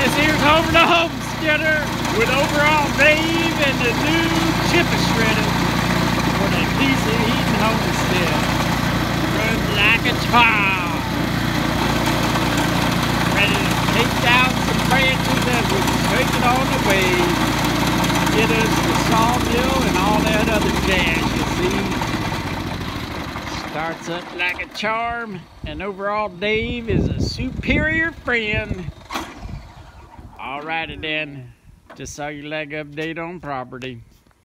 here's Homer the Home Skidder with overall Dave and the new chipper shredder for the Peace of Eden homestead. Runs like a charm. Ready to take down some branches that was taking on the way. Get us the sawmill and all that other jazz, you see. Starts up like a charm, and overall Dave is a superior friend. Alrighty then, just saw your leg update on property.